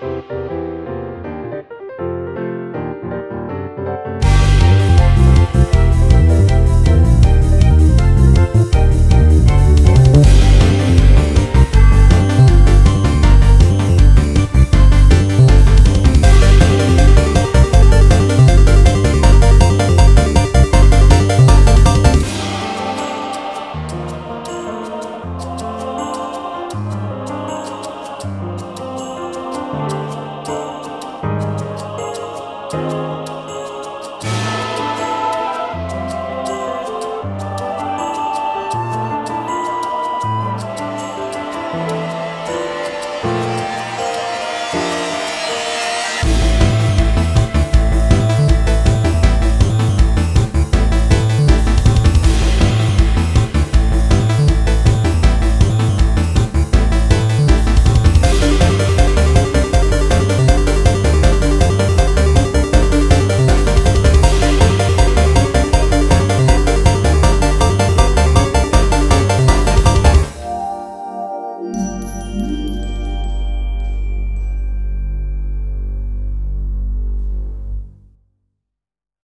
Música